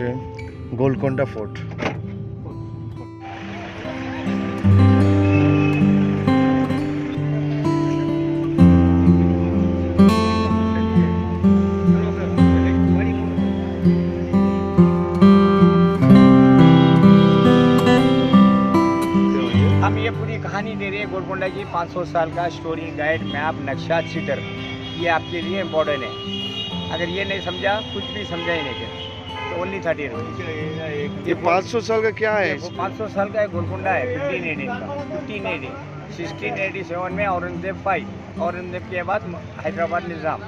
Fort है Golconda fort Golconda की 500 साल का स्टोरी गाइड मैप नक्शा चीटर ये आपके लिए इम्पोर्टेंट है। अगर ये नहीं समझा, कुछ भी समझा ही नहीं गया ओनली थर्टी रुपीज़ ये पाँच सौ साल का क्या है पाँच सौ साल का गोलकुंडा है फिफ्टीन एडी का। Fifteen AD sixteen eighty seven में औरंगज़ेब भाई औरंगज़ेब के बाद हैदराबाद निज़ाम।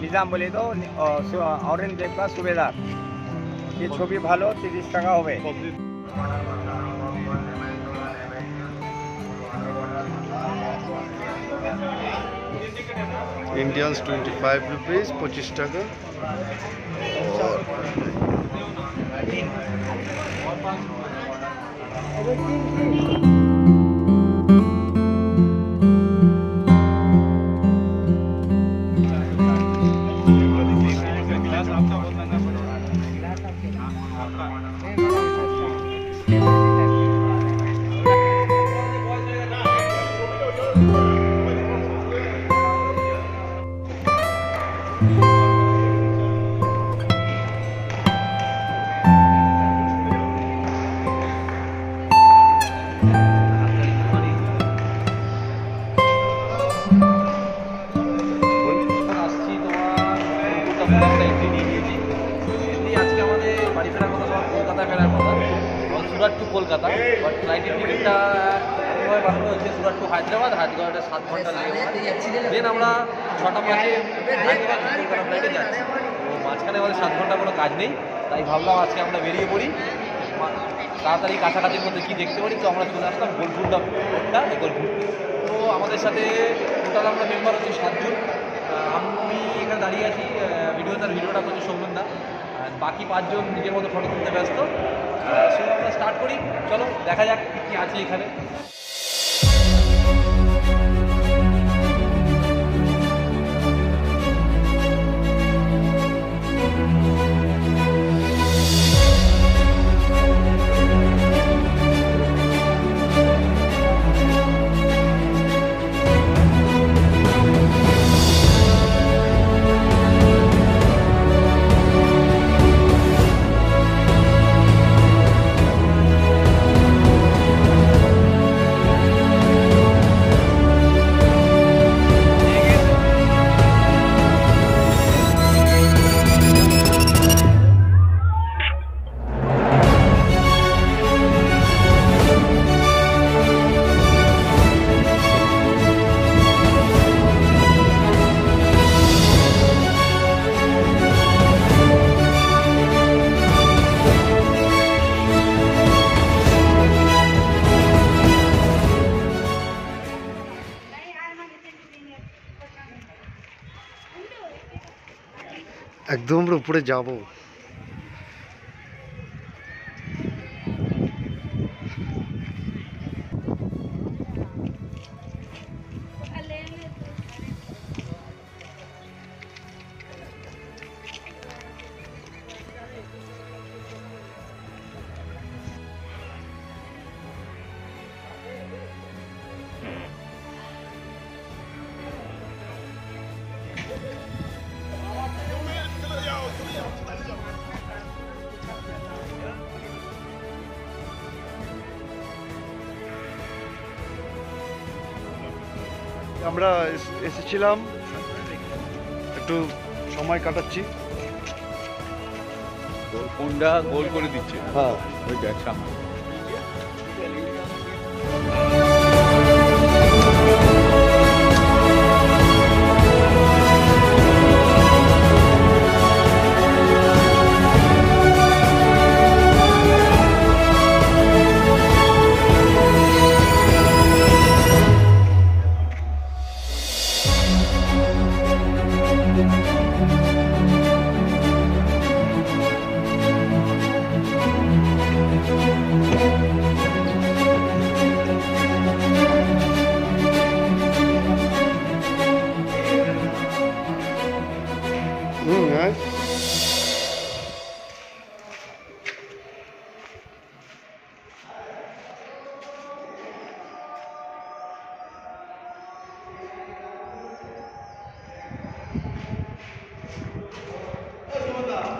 निज़ाम बोले तो औरंगज़ेब का सूबेदार। ये छवि भालो तीस टका हो गए इंडियंस ट्वेंटी फाइव रुपीज़ पच्चीस टका। और আসছি কলকাতা বাট ফ্লাইটের টিকিটটা এমনভাবে পাঠানো হয়েছে, সুরাট টু হায়দ্রাবাদ, হায়দ্রাবাদে সাত ঘণ্টা লেগে দেন আমরা ছটা পাঁচে হায়দ্রাবাদ কলকাতা ফ্লাইটে যাচ্ছি। তো মাঝখানে আমাদের সাত ঘণ্টা কোনো কাজ নেই, তাই ভাবলাম আজকে আমরা বেরিয়ে পড়ি। তাড়াতাড়ি কাছাকাছির মধ্যে কি দেখতে পারি, তো আমরা চলে আসলাম ফোর্টটা একবার ঘুরতে। তো আমাদের সাথে টোটাল আমরা মেম্বার হচ্ছে সাতজন। আমি এখানে দাঁড়িয়ে আছি ভিডিও তার ভিডিওটা করছি সৌমেন দা। বাকি পাঁচজন নিজের মতো ফটো তুলতে ব্যস্ত। সো আমরা স্টার্ট করি। চলো দেখা যাক কী আছে এখানে। একদম উপরে যাব। আমরা এস- এসেছিলাম। একটু সময় কাটাচ্ছি। কোনটা গোল করে দিচ্ছে। হ্যাঁ। ওই দেখ সামনে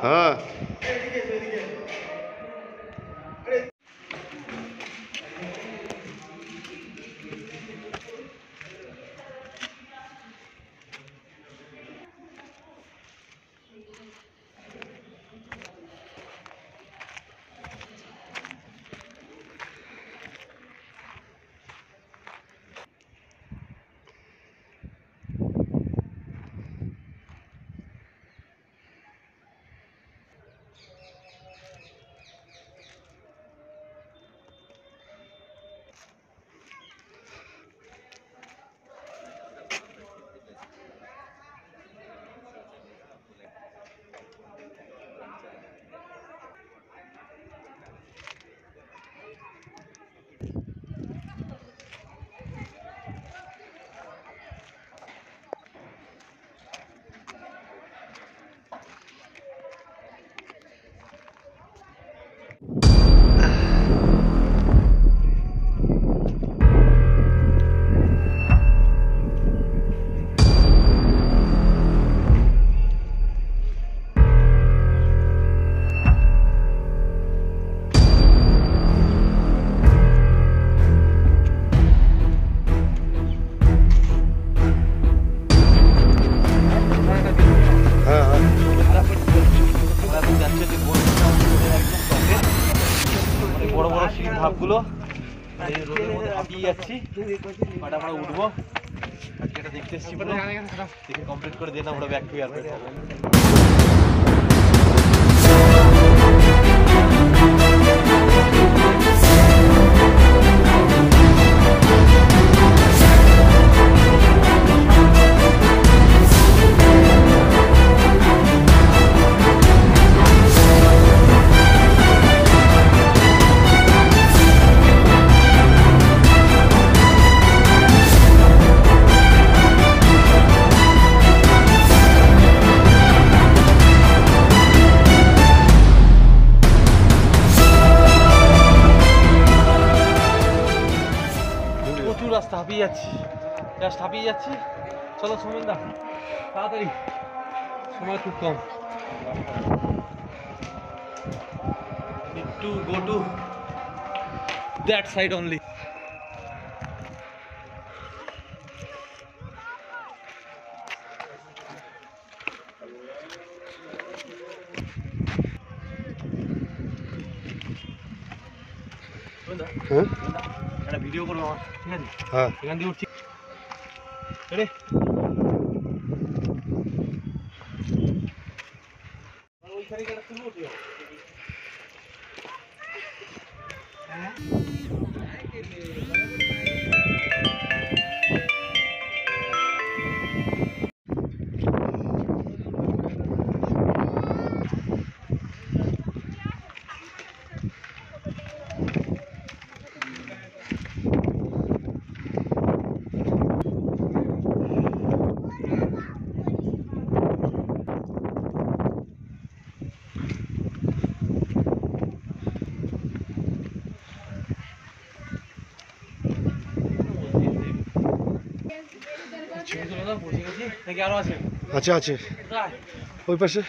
হ্যাঁ হাঁপিয়ে যাচ্ছি। বাট আমরা উঠবো। আজকে এটা দেখতে এসেছি পুরো। দেখে কমপ্লিট করে দিন আমরা ব্যাক টু এয়ারপোর্ট হাঁপিয়ে যাচ্ছি। চলো সোমেন দা তাড়াতাড়ি। সময় খুব কম। go to that side only হ্যাঁ? একটা ভিডিও করব আমার। ঠিক আছে? হ্যাঁ। এখান দিয়ে উঠছি। Ready? Thank you. আছে? আচ্ছা আছে। ওই পাশে।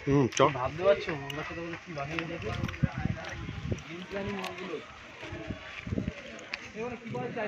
হুম চল ভাবতে পারছ আমরা সাথে বলে কি বানিয়ে দেখে প্ল্যানিং হগুলো কি বলছে